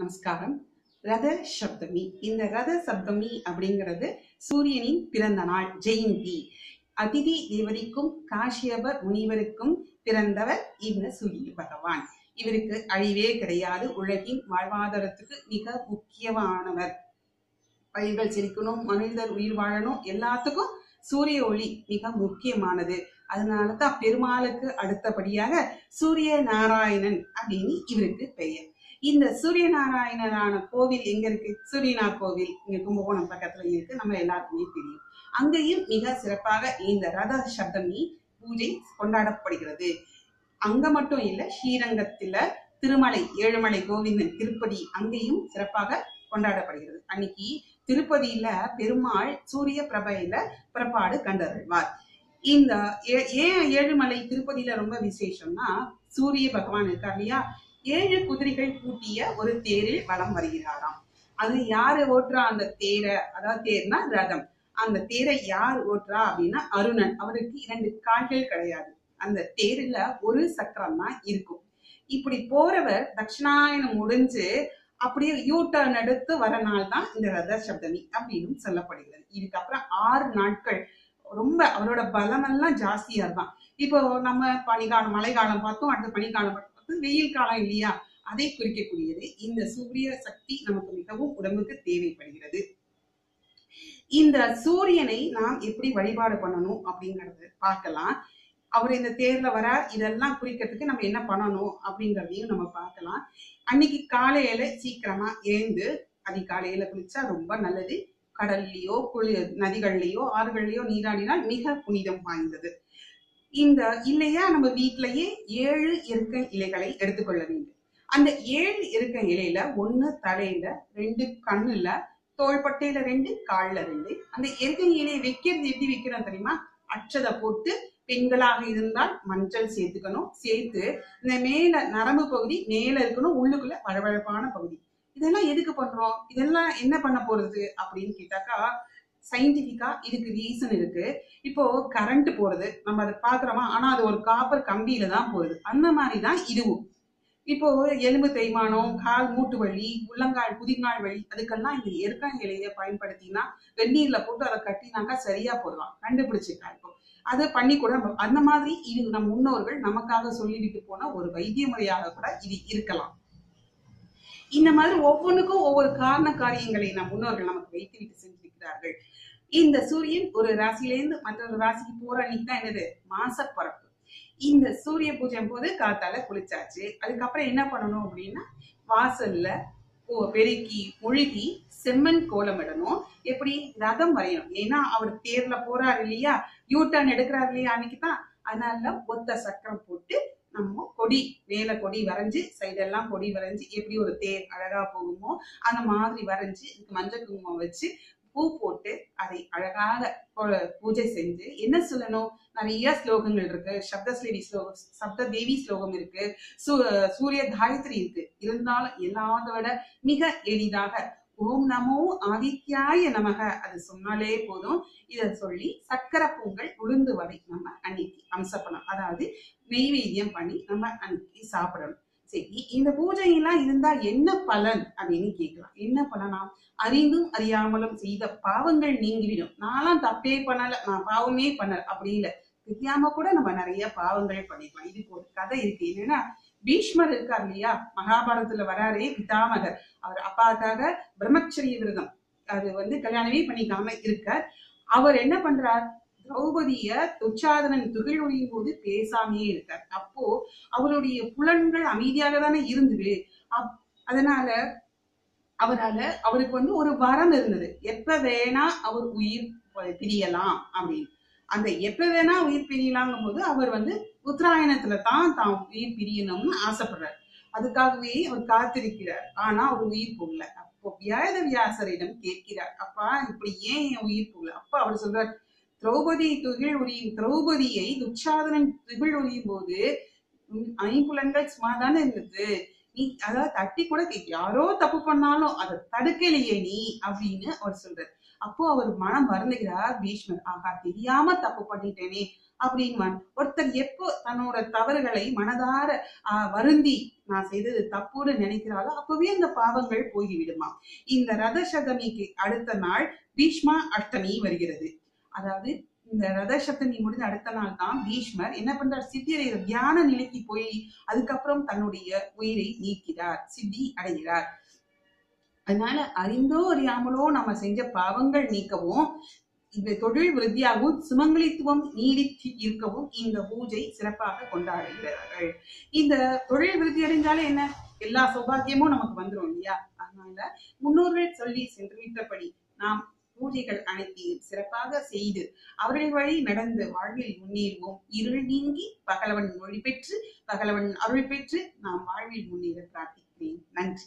நமஸ்காரம். ரத சப்தமி. இந்த ரத சப்தமி அப்படிங்கிறது சூரியனின் பிறந்த நாள் ஜெயந்தி. அதிதி தேவதிக்கும் காஷ்யப முனிவருக்கும் பிறந்தவர் இந்த சூரிய பகவான். இவருக்கு அழிவே கிடையாது. உலகின் வாழ்வாதாரத்துக்கு மிக முக்கியமானவர். பயிர்கள் செழிக்கணும் மனிதர் உயிர் வாழணும் எல்லாத்துக்கும் சூரிய ஒளி மிக முக்கியமானது. அதனால தான் பெருமாளுக்கு அடுத்தபடியாக சூரிய நாராயணன் அப்படின்னு இவருக்கு பெயர். இந்த சூரிய நாராயணரான கோவில் எங்க இருக்கு? சூரியனார் கோவில். இங்க கும்பகோணம் பக்கத்துல இருக்கு. நம்ம எல்லாருக்குமே தெரியும். அங்கேயும் மிக சிறப்பாக இந்த ரத சப்தமி பூஜை கொண்டாடப்படுகிறது. அங்க மட்டும் இல்ல ஸ்ரீரங்கத்துல திருமலை ஏழுமலை கோவிந்தன் திருப்பதி அங்கேயும் சிறப்பாக கொண்டாடப்படுகிறது. அன்னைக்கு திருப்பதியில பெருமாள் சூரிய பிரபையில பிறப்பாடு கண்டறிவார் இந்த ஏ- ஏன் ஏழுமலை திருப்பதியில ரொம்ப விசேஷம்னா சூரிய பகவான் இருக்கார் இல்லையா? ஏழு குதிரைகள் பூட்டிய ஒரு தேரில் வலம் வருகிறாராம். அது யாரு ஓட்டுறா? அந்த தேரை அதாவது தேர்னா ரதம். அந்த தேரை யார் ஓட்டுறா அப்படின்னா அருணன். அவருக்கு இரண்டு கால்கள் கிடையாது. அந்த தேர்ல ஒரு சக்கரம் தான் இருக்கும். இப்படி போறவர் தட்சிணாயனம் முடிஞ்சு அப்படியே யூ டர்ன் எடுத்து வரனால் நாள் தான் இந்த ரத சப்தமி அப்படின்னு சொல்லப்படுகிறது. இதுக்கப்புறம் ஆறு நாட்கள். ரொம்ப அவரோட பலமெல்லாம் ஜாஸ்தியா இருப்பான். இப்போ நம்ம பனிகாலம் மழைக்காலம் பார்த்தோம் அடுத்து பனிக்காலம் பார்த்தோம் வெயில் காலம் இல்லையா? அதை குறிக்கக்கூடியது. இந்த சூரிய சக்தி நமக்கு மிகவும் உடம்புக்கு தேவைப்படுகிறது. இந்த சூரியனை நாம் எப்படி வழிபாடு பண்ணணும் அப்படிங்கறது பார்க்கலாம். அவர் இந்த தேர்ல வரார். இதெல்லாம் குறிக்கிறதுக்கு நம்ம என்ன பண்ணணும் அப்படிங்கறதையும் நம்ம பார்க்கலாம். அன்னைக்கு காலையில சீக்கிரமா எழுந்து அதிகாலையில குளிச்சா ரொம்ப நல்லது. கடல்லையோ குளி நதிகள்லையோ ஆறுகள்லையோ நீராடினால் மிக புனிதம் வாய்ந்தது. இந்த இல்லையா? நம்ம வீட்டிலேயே ஏழு இருக்க இலைகளை எடுத்துக்கொள்ள வேண்டும். அந்த ஏழு இருக்க இலையில ஒண்ணு தலையில ரெண்டு கண்ணுல தோள்பட்டையில ரெண்டு கால்ல ரெண்டு. அந்த இருக்கை இலையை வைக்கிறது எப்படி வைக்கிறோம் தெரியுமா? அச்சதை போட்டு பெண்களாக இருந்தால் மஞ்சள் சேர்த்துக்கணும். சேர்த்து இந்த மேல நரம்பு பகுதி மேல இருக்கணும் உள்ளுக்குள்ள வழவழப்பான பகுதி. இதெல்லாம் எதுக்கு பண்றோம்? இதெல்லாம் என்ன பண்ண போறது அப்படின்னு கேட்டாக்கா சயின்டிபிக்கா இதுக்கு ரீசன் இருக்கு. இப்போ கரண்ட் போறது நம்ம அதை பாக்குறோமா ஆனா அது ஒரு காப்பர் கம்பியில தான் போகுது. அந்த மாதிரி தான் இதுவும். இப்போ எலும்பு தேய்மானம் கால் மூட்டு வலி உள்ளங்கால் புதிங்கால் வலி அதுக்கெல்லாம் இந்த இயற்கை இலையை பயன்படுத்தினா வெந்நீர்ல போட்டு அதை கட்டினாக்கா சரியா போடலாம். கண்டுபிடிச்சிருக்கா இப்போ. அதை பண்ணி கூட நம்ம- அந்த மாதிரி இது நம் முன்னோர்கள் நமக்காக சொல்லிவிட்டு போன ஒரு வைத்திய முறையாக கூட இது இருக்கலாம். இந்த மாதிரி ஒவ்வொன்றுக்கும் ஒவ்வொரு காரண காரியங்களை நம் முன்னோர்கள் நமக்கு வைத்துவிட்டு செஞ்சிருக்கிறார்கள் இந்த சூரியன் ஒரு ராசியிலேருந்து மற்றொரு ராசிக்கு போற அன்னைக்கு தான் என்னது மாசப்பரப்பு இந்த சூரிய பூஜை போது காத்தால குளிச்சாச்சு. அதுக்கப்புறம் என்ன பண்ணணும் அப்படின்னா வாசல்ல பெருக்கி முழுகி செம்மண் கோலம் இடணும். எப்படி? ரதம் வரையணும். ஏன்னா அவர் தேர்ல போறாரு இல்லையா? யூ டர்ன் எடுக்கிறாரு இல்லையா அன்னைக்கு தான் அதனால ஒத்த சக்கரம் போட்டு நம்ம கொடி மேல கொடி வரைஞ்சு சைடெல்லாம் கொடி வரைஞ்சு எப்படி ஒரு தேர் அழகா போகுமோ அந்த மாதிரி வரைஞ்சு இதுக்கு மஞ்சள் குங்குமம் வச்சு பூ போட்டு அதை அழகாக பூஜை செஞ்சு என்ன சொல்லணும்? நிறைய ஸ்லோகங்கள் இருக்கு. சப்தஸ்லேவி ஸ்லோகம் சப்த தேவி ஸ்லோகம் இருக்கு. சூ- சூரிய தாயத்ரி இருக்கு. இருந்தாலும் எல்லாத விட மிக எளிதாக ஓம் நமோ ஆதித்யாய நமக அது சொன்னாலே போதும். இத சொல்லி சக்கரை பொங்கல் உளுந்து வடை நம்ம அன்னைக்கு அம்சப்படணும். அதாவது நெய்வேத்தியம் பண்ணி நம்ம அன்னைக்கு சாப்பிடணும். சரி இந்த பூஜை எல்லாம் இருந்தா என்ன பலன் அப்படின்னு கேட்கலாம். என்ன பலனா? அறிந்தும் அறியாமலும் செய்த பாவங்கள் நீங்கிவிடும். நான்லாம் தப்பே பண்ணல நான் பாவமே பண்ணல அப்படி இல்ல. தெரியாம கூட நம்ம நிறைய பாவங்கள் பண்ணிக்கலாம். இதுக்கு ஒரு கதை இருக்கு. என்னன்னா பீஷ்மர் இருக்கார் இல்லையா? மகாபாரதத்துல வராரே பிதாமகர். அவர் அப்பாக்காக பிரம்மச்சரிய விரதம். அது வந்து கல்யாணமே பண்ணிக்காம இருக்கார். அவர் என்ன பண்றார்? திரௌபதிய துச்சாதனன் துகில் ஒளியும் போது பேசாமையே இருக்கார். அப்போ அவருடைய புலன்கள் அமைதியாக தானே இருந்தது. அப்- அதனால அவரால அவருக்கு வந்து ஒரு வரம் இருந்தது. எப்ப வேணா அவர் உயிர் பிரியலாம் அப்படின்னு. அந்த எப்ப வேணா உயிர் பிரியலாங்கும் போது அவர் வந்து உத்தராயணத்துல தான் தான் உயிர் பிரியணும்னு ஆசைப்படுறார். அதுக்காகவே அவர் காத்திருக்கிறார். ஆனா அவர் உயிர் போகல. அப்போ வியாத வியாசரிடம் கேட்கிறார். அப்பா இப்படி ஏன் என் உயிர் போகல? அப்பா அவர் சொல்றார் திரௌபதி துகில் உரியும் திரௌபதியை துச்சாதனன் துகில் உரியும் போது உன் ஐம்புலன்கள் தானே இருந்தது. நீ அதாவது தட்டி கூட யாரோ தப்பு பண்ணாலும் அதை தடுக்கலையே நீ அப்படின்னு அவர் சொல்றாரு. அப்போ அவர் மனம் வருந்துகிறார் பீஷ்மர். ஆகா தெரியாம தப்பு பண்ணிட்டேனே அப்படின்வான். ஒருத்தர் எப்போ தன்னோட தவறுகளை மனதார ஆஹ், வருந்தி நான் செய்தது தப்புன்னு நினைக்கிறாளோ அப்பவே அந்த பாவங்கள் போய்விடுமா இந்த ரத சதமிக்கு அடுத்த நாள் பீஷ்மா அஷ்டமி வருகிறது. அதாவது இந்த ரத சப்தமி முடிஞ்ச அடுத்த நாள் தான் பீஷ்மர் என்ன பண்றார்? சித்தியரை தியான நிலைக்கு போய் அதுக்கப்புறம் தன்னுடைய உயிரை நீக்கிறார் சித்தி அடைகிறார். அதனால அறிந்தோ அறியாமலோ நம்ம செஞ்ச பாவங்கள் நீக்கவும் இந்த தொழில் விருத்தியாகவும் சுமங்கலித்துவம் நீடித்து இருக்கவும் இந்த பூஜை சிறப்பாக கொண்டாடுகிறார்கள். இந்த தொழில் விருத்தி அடைஞ்சாலே என்ன? எல்லா சௌபாகியமும் நமக்கு வந்துரும் இல்லையா? அதனால முன்னோர்கள் சொல்லி சென்று விட்டபடி நாம் பூஜைகள் அனைத்தையும் சிறப்பாக செய்து அவர்கள் வழி நடந்து வாழ்வில் முன்னேறுவோம். இருள் நீங்கி பகலவன் மொழி பெற்று பகலவன் அருள் பெற்று நாம் வாழ்வில் முன்னேற பிரார்த்திக்கிறேன். நன்றி.